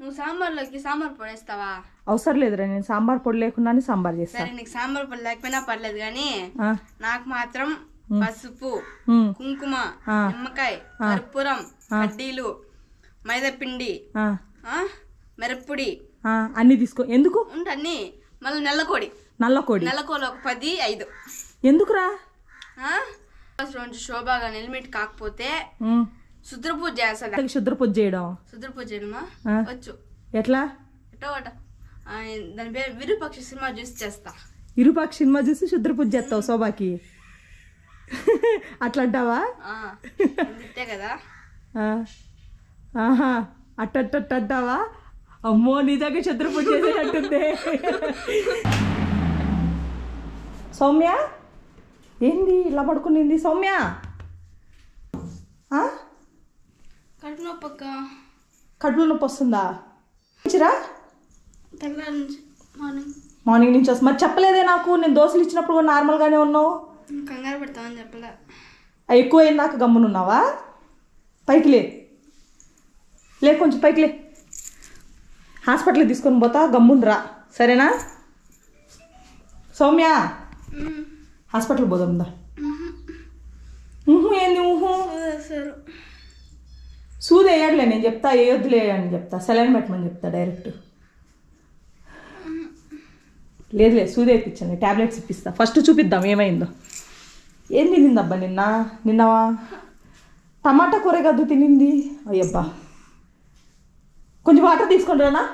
నువ్వు సాంబార్లోకి సాంబార్ పొడి వేస్తావా? అవసరం లేదురా నేను సాంబార్ పొడి లేకుండానే సాంబార్ చేస్తా. సరే నీకు సాంబార్ పొడి లేకపోయినా పర్లేదు కానీ నాకు మాత్రం పసుపు కుంకుమ. నిమ్మకాయ కర్పూరం కడ్డీలు మైదాపిండి మిరప్పొడి. అన్నీ తీసుకో. ఎందుకు? ఉండన్నీ మళ్ళీ నెల్లకోడి. నల్ల కోడి నెలకోడి ఒక పది ఐదు. ఎందుకురా? రోజు శోభాగా నిలిమిట్ కాకపోతే శుద్ర పూజ చేస్తాడు? శుద్ర పూజ చేయడం? శుద్ర పూజ చేయడమా. వచ్చు. ఎట్లా? ఎటో దాని పేరు విరూపాక్ష సినిమా చూసి చేస్తా. ఇరుపాక్ష సినిమా చూసి శుద్ర పూజ చేస్తావు శోభాకి? అట్లా అంటావా ఆ, అంతే కదా. ఆహా అట్టట్ట అంటావా అమ్మో నిజంగా శుద్ర పూజ చేసేటట్టుంది. సౌమ్య? ఏంది ఇలా పడుకునింది సౌమ్య? ఆ? కడుపు నొప్పి అక్క. కడుపులో నొప్పి వస్తుందా? ఇచ్చిరా తెల్లారి నుంచి మార్నింగ్. మార్నింగ్ నుంచి వస్తుంది మరి చెప్పలేదే నాకు? నేను దోశలు ఇచ్చినప్పుడు కూడా నార్మల్గానే ఉన్నావు. కంగారు పెడతామని చెప్పలే. ఎక్కువ అయిందాక గమ్మునున్నావా పైకి లే. లే కొంచెం పైకి లే. హాస్పిటల్కి తీసుకొని పోతా గమ్మున రా. సరేనా? సౌమ్య? హాస్పిటల్ పోదాందా ఊహు ఏంది ఊహు సరే. సూది వేయట్లే నేను చెప్తా వేయొద్దులే అని చెప్తా. సెలైన్ పెట్టమని చెప్తా డైరెక్ట్. లేదులే సూది వేయించండి ట్యాబ్లెట్స్ ఇప్పిస్తా. ఫస్ట్ చూపిద్దాం ఏమైందో. ఏం తినిందబ్బా నిన్న? నిన్నవా? టమాటా కూర కద్దు తినింది. అయ్యబ్బా. కొంచెం వాటర్ తీసుకొని రానా?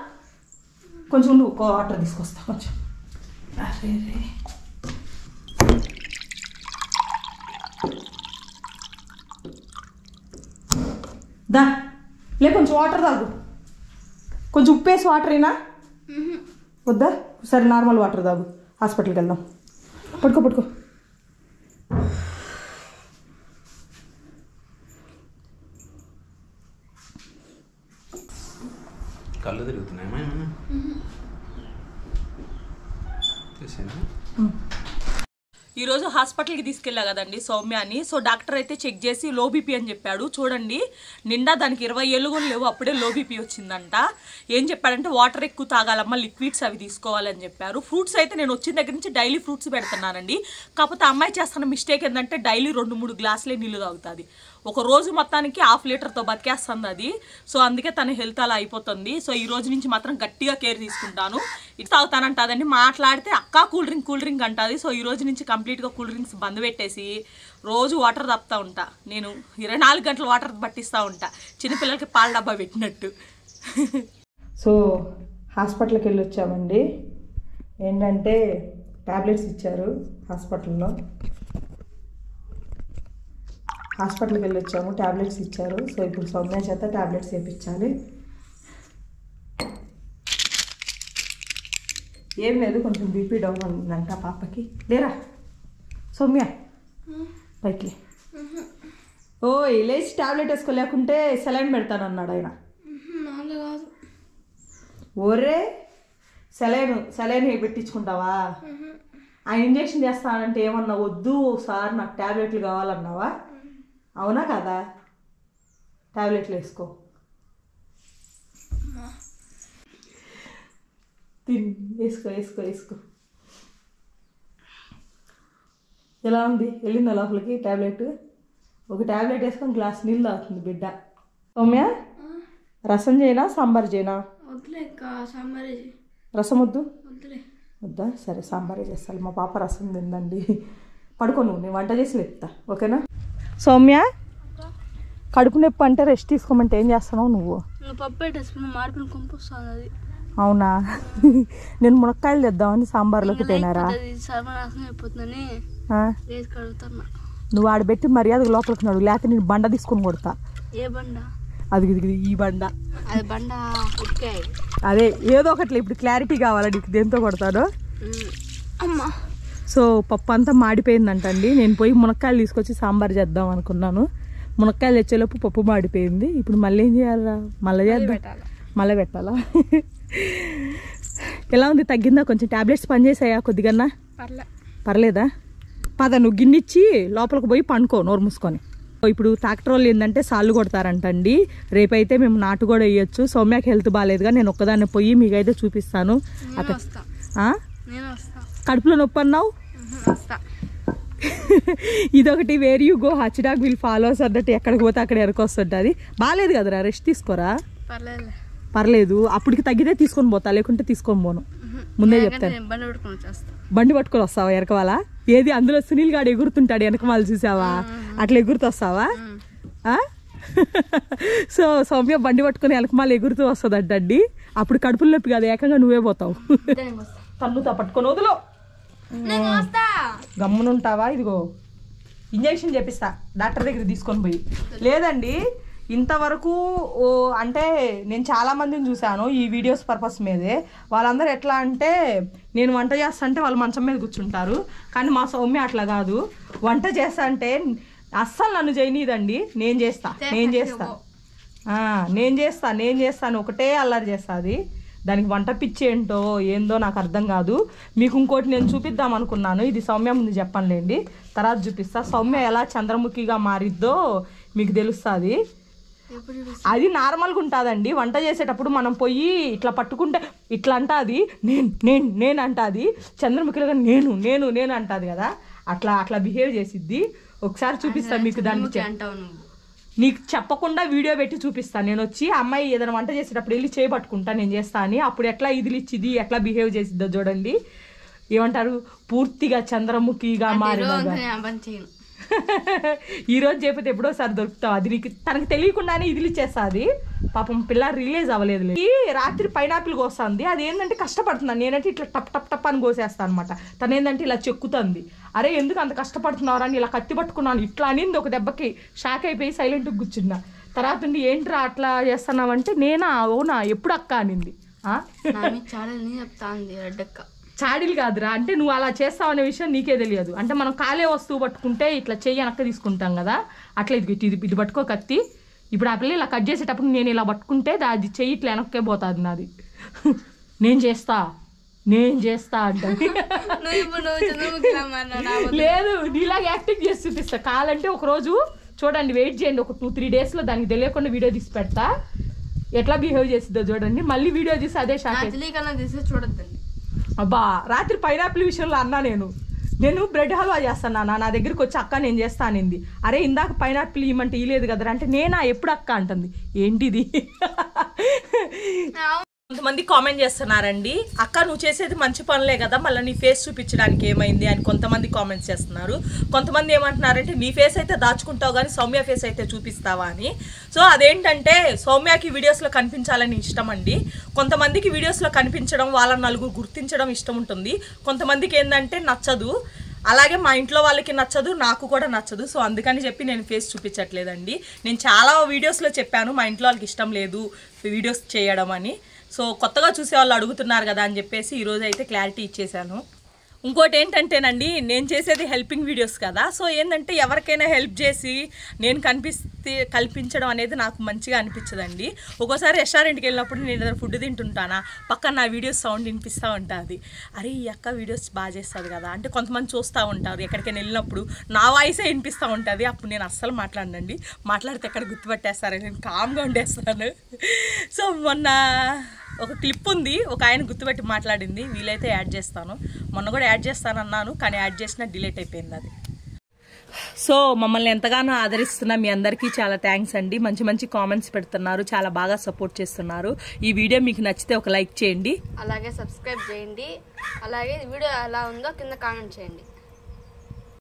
కొంచెం నువ్వు వాటర్ తీసుకొస్తా కొంచెం. అరే రే. దా లే కొంచెం వాటర్ తాగు. కొంచెం ఉప్పేసి వాటర్ అయినా? వద్దా? సరే నార్మల్ వాటర్ తాగు. హాస్పిటల్కి వెళ్దాం. పడుకో పడుకో కళ్ళు తిరుగుతున్నాయమ్మా చేసాను ఈరోజు హాస్పిటల్కి తీసుకెళ్ళా కదండి సౌమ్యాని. సో డాక్టర్ అయితే చెక్ చేసి లో బీపీ అని చెప్పాడు. చూడండి నిండా దానికి ఇరవై ఏళ్ళు కూడా లేవు అప్పుడే లో బీపీ వచ్చిందంట. ఏం చెప్పాడంటే వాటర్ ఎక్కువ తాగాలమ్మ లిక్విడ్స్ అవి తీసుకోవాలని చెప్పారు. ఫ్రూట్స్ అయితే నేను వచ్చిన దగ్గర నుంచి డైలీ ఫ్రూట్స్ పెడుతున్నానండి. కాకపోతే అమ్మాయి చేస్తున్న మిస్టేక్ ఏంటంటే డైలీ రెండు మూడు గ్లాసులే నీళ్ళు తాగుతుంది. ఒక రోజు మొత్తానికి హాఫ్ లీటర్తో బతికేస్తుంది అది. సో అందుకే తన హెల్త్ అలా అయిపోతుంది. సో ఈ రోజు నుంచి మాత్రం గట్టిగా కేర్ తీసుకుంటాను. ఇటు తాగుతానంటదండి మాట్లాడితే అక్క కూల్ డ్రింక్ కూల్ డ్రింక్ అంటుంది. సో ఈ రోజు నుంచి కంప్లీట్గా కూల్ డ్రింక్స్ బంద్ పెట్టేసి రోజు వాటర్ తప్పుతూ ఉంటా. నేను ఇరవై నాలుగు గంటలు వాటర్ పట్టిస్తూ ఉంటా. చిన్నపిల్లలకి పాల డబ్బా పెట్టినట్టు. సో హాస్పిటల్కి వెళ్ళి వచ్చామండి ఏంటంటే ట్యాబ్లెట్స్ ఇచ్చారు హాస్పిటల్లో. హాస్పిటల్కి వెళ్ళి వచ్చాము. ట్యాబ్లెట్స్ ఇచ్చారు. సో ఇప్పుడు సౌమ్య చేత ట్యాబ్లెట్స్ వేయించాలి ఏం లేదు కొంచెం బీపీ డౌన్ ఉందంట పాపకి. లేరా? సౌమ్య? పైకి. ఓ లేచి ట్యాబ్లెట్ వేసుకోలేకుంటే సెలైన్ పెడతాను అన్నాడు ఆయన. ఒరే సెలైన్ సెలైన్ పెట్టించుకుంటావా? ఆ ఇంజక్షన్ చేస్తానంటే ఏమన్నా వద్దు సార్ నాకు ట్యాబ్లెట్లు కావాలన్నావా? అవునా కదా? ట్యాబ్లెట్లు వేసుకో. తిన్ వేసుకో వేసుకో వేసుకో. ఎలా ఉంది? వెళ్ళిందా లోపలికి ట్యాబ్లెట్ ఒక ట్యాబ్లెట్ వేసుకొని గ్లాస్ నీళ్ళు తాగుతుంది బిడ్డ. సౌమ్య? రసం చేయనా సాంబార్ చేయనా? రసం వద్దు? వద్దా? సరే సాంబారే చేస్తాను మా పాప రసం తిందండి. పడుకో నువ్వు నేను వంట చేసి లేపుతా. ఓకేనా? సౌమ్య కడుపు నొప్పి అంటే రెస్ట్ తీసుకోమంటే ఏం చేస్తున్నావు నువ్వు? అవునా? నేను మునక్కాయలు తెద్దామని సాంబార్లోకి తినారా? నువ్వు ఆడబెట్టి మర్యాద లోపలికి నడు లేకపోతే నేను బండ తీసుకొని కొడతా. ఏ బండ? అది ఈ బండ. అది బండ అదే ఏదో ఒకటి ఇప్పుడు క్లారిటీ కావాలా నీకు? దేంతో కొడతాను? అమ్మా. సో పప్పు అంతా మాడిపోయిందంటండి. నేను పోయి మునక్కాయలు తీసుకొచ్చి సాంబార్ చేద్దాం అనుకున్నాను. మునక్కాయలు తెచ్చేలోపు పప్పు మాడిపోయింది. ఇప్పుడు మళ్ళీ ఏం చేయాలా మళ్ళీ చేద్దాం. మళ్ళీ పెట్టాలా? ఎలా ఉంది? తగ్గిందా? కొంచెం టాబ్లెట్స్ పనిచేసాయా పర్లే. పర్లేదా? పద నువ్వు గిన్నెచ్చి లోపలికి పోయి పండుకో నోరు మూసుకొని. ఇప్పుడు ట్రాక్టర్ వాళ్ళు ఏంటంటే సాళ్ళు కొడతారంటండి. రేపైతే మేము నాటు కూడా వేయొచ్చు. సౌమ్యకి హెల్త్ బాగాలేదుగా నేను ఒక్కదాన్ని పోయి మీకైతే చూపిస్తాను. అక్కడ కడుపులో నొప్పి అన్నావు? ఇదొకటి where you go Hutch dog will follows అన్నట్టు ఎక్కడికి పోతే అక్కడ ఎరకొస్తుంటుంది బాగాలేదు కదరా రెస్ట్ తీసుకోరా? పర్లేదు అప్పటికి తగ్గితే తీసుకొని పోతా లేకుంటే తీసుకొని పోను. ముందే చెప్తాను. బండి పెట్టుకుని వస్తావా ఎరకవాలా ఏది అందులో సునీల్ గాడు ఎగురుతుంటాడు వెనకమాల చూసావా? అట్లా ఎగురుతూ వస్తావా ఆ? సో సౌమ్య బండి పట్టుకొని వెనకమాల ఎగురుతూ వస్తుందంటండి. అప్పుడు కడుపులో నొప్పి కాదు ఏకంగా నువ్వే పోతావు. నేను వస్తా. తన్నుతా పట్టుకొని వదులు. గమ్మునుంటావా? ఇదిగో. ఇంజెక్షన్ చేపిస్తా. డాక్టర్ దగ్గర తీసుకొని పోయి. లేదండి ఇంతవరకు ఓ అంటే నేను చాలా మందిని చూశాను ఈ వీడియోస్ పర్పస్ మీదే. వాళ్ళందరూ ఎట్లా అంటే నేను వంట చేస్తా అంటే వాళ్ళు మంచం మీద కూర్చుంటారు. కానీ మా సౌమ్య అట్లా కాదు. వంట చేస్తా అంటే అస్సలు నన్ను చేయనీదండి నేను చేస్తా. నేను చేస్తా. నేను చేస్తా నేను చేస్తాను ఒకటే అల్లరి చేస్తుంది దానికి వంట పిచ్చి ఏంటో ఏందో నాకు అర్థం కాదు. మీకు ఇంకోటి నేను చూపిద్దాం అనుకున్నాను. ఇది సౌమ్య ముందు చెప్పనులేండి. తర్వాత చూపిస్తా. సౌమ్య ఎలా చంద్రముఖిగా మారిద్దో మీకు తెలుస్తుంది. అది నార్మల్గా ఉంటుందండి. వంట చేసేటప్పుడు మనం పోయి ఇట్లా పట్టుకుంటే ఇట్లా అంటాది. నేను నేను నేను అంటాది. చంద్రముఖిలుగా నేను నేను నేను అంటాది కదా. అట్లా అట్లా బిహేవ్ చేసిద్ది. ఒకసారి చూపిస్తా మీకు నువ్వు. నీకు చెప్పకుండా వీడియో పెట్టి చూపిస్తాను నేను వచ్చి అమ్మాయి ఏదైనా వంట చేసేటప్పుడు వెళ్ళి చేయబట్టుకుంటా నేను చేస్తా అని. అప్పుడు ఎట్లా ఇదిలి ఇచ్చిది ఎట్లా బిహేవ్ చేసిద్దో చూడండి. ఏమంటారు? పూర్తిగా చంద్రముఖిగా ఈ మారిన ఈరోజు చేయకపోతే ఈ రోజు ఎప్పుడోసారి దొరుకుతావు? అది నీకు తనకు తెలియకుండానే ఇదిలి చేస్తాది పాపం పిల్ల రిలీజ్ అవ్వలేదు ఈ రాత్రి పైనాపిల్ కోస్తుంది. అది ఏంటంటే కష్టపడుతున్నాను నేనంటే ఇట్లా టప్ టప్ టప్ అని కోసేస్తాను అనమాట తను ఏంటంటే ఇలా చెక్కుతుంది. అరే ఎందుకు అంత కష్టపడుతున్నావు అని ఇలా కత్తి పట్టుకున్నాను. ఇట్లా అనింది ఒక దెబ్బకి. షాక్ అయిపోయి సైలెంట్గా కూర్చున్నా. తర్వాత ఉండి ఏంట్రా అట్లా చేస్తున్నావంటే నేనా అవునా ఎప్పుడు అక్క అనింది. ఆ? చాలా చెప్తా ఉంది రెడ్డక్క చాడీలు కాదురా. అంటే నువ్వు అలా చేస్తావు అనే విషయం నీకే తెలియదు. అంటే మనం కాలే వస్తువు పట్టుకుంటే ఇట్లా చెయ్యి వెనక్కి తీసుకుంటాం కదా. అట్లా ఇది ఇది ఇది పట్టుకో కత్తి. ఇప్పుడు ఆ పిల్ల ఇలా కట్ చేసేటప్పుడు నేను ఇలా పట్టుకుంటే అది చెయ్యి ఇట్లా వెనక్కే పోతుంది నాది. నేను చేస్తా. నేను చేస్తా వద్దు. లేదు నీలాగా యాక్టింగ్ చేసి చూపిస్తా కావాలంటే ఒక రోజు చూడండి వెయిట్ చేయండి. ఒక టూ త్రీ డేస్లో దానికి తెలియకుండా వీడియో తీసి పెడతా. ఎట్లా బిహేవ్ చేసిద్దో చూడండి. మళ్ళీ వీడియో తీసి అదే షాక్ చూడొద్దండి. అబ్బా రాత్రి పైనాపిల్ విషయంలో అన్నా నేను. నేను బ్రెడ్ హల్వా చేస్తాను నా దగ్గరికి వచ్చి అక్క నేను చేస్తానింది అరే ఇందాక పైనాపిల్ ఇవ్వమంటే ఇయ్యలేదు కదరా. అంటే నేనా? ఎప్పుడు అక్క అంటుంది. ఏంటిది? కొంతమంది కామెంట్ చేస్తున్నారండి అక్క నువ్వు చేసేది మంచి పనులే కదా మళ్ళీ నీ ఫేస్ చూపించడానికి ఏమైంది? అని కొంతమంది కామెంట్స్ చేస్తున్నారు. కొంతమంది ఏమంటున్నారంటే నీ ఫేస్ అయితే దాచుకుంటావు కానీ సౌమ్య ఫేస్ అయితే చూపిస్తావా? అని. సో అదేంటంటే సౌమ్యకి వీడియోస్లో కనిపించాలని ఇష్టం అండి. కొంతమందికి వీడియోస్లో కనిపించడం వాళ్ళ నలుగురు గుర్తించడం ఇష్టం ఉంటుంది. కొంతమందికి ఏంటంటే నచ్చదు. అలాగే మా ఇంట్లో వాళ్ళకి నచ్చదు నాకు కూడా నచ్చదు. సో అందుకని చెప్పి నేను ఫేస్ చూపించట్లేదండి. నేను చాలా వీడియోస్లో చెప్పాను మా ఇంట్లో వాళ్ళకి ఇష్టం లేదు వీడియోస్ చేయడం అని. సో కొత్తగా చూసే వాళ్ళు అడుగుతున్నారు కదా అని చెప్పేసి ఈరోజు అయితే క్లారిటీ ఇచ్చేసాను ఇంకోటి ఏంటంటేనండి నేను చేసేది హెల్పింగ్ వీడియోస్ కదా. సో ఏంటంటే ఎవరికైనా హెల్ప్ చేసి నేను కనిపిస్తే కల్పించడం అనేది నాకు మంచిగా అనిపించదండి. ఒక్కోసారి రెస్టారెంట్కి వెళ్ళినప్పుడు నేను ఏదైనా ఫుడ్ తింటుంటానా పక్కన నా వీడియోస్ సౌండ్ వినిపిస్తూ ఉంటుంది. అరే ఈ అక్క వీడియోస్ బాగా చేస్తుంది కదా. అంటే కొంతమంది చూస్తూ ఉంటారు ఎక్కడికైనా వెళ్ళినప్పుడు నా వాయిసే వినిపిస్తూ ఉంటుంది. అప్పుడు నేను అస్సలు మాట్లాడనండి. మాట్లాడితే ఎక్కడ గుర్తుపట్టేస్తారని నేను కామ్గా ఉండేస్తాను. సో మొన్న ఒక క్లిప్ ఉంది ఒక ఆయన గుర్తుపెట్టి మాట్లాడింది వీలైతే యాడ్ చేస్తాను. మొన్న కూడా యాడ్ చేస్తానన్నాను కానీ యాడ్ చేసిన డిలేట్ అయిపోయింది అది. సో మమ్మల్ని ఎంతగానో ఆదరిస్తున్న మీ అందరికీ చాలా థ్యాంక్స్ అండి. మంచి మంచి కామెంట్స్ పెడుతున్నారు చాలా బాగా సపోర్ట్ చేస్తున్నారు. ఈ వీడియో మీకు నచ్చితే ఒక లైక్ చేయండి. అలాగే సబ్స్క్రైబ్ చేయండి. అలాగే వీడియో ఎలా ఉందో కింద కామెంట్ చేయండి.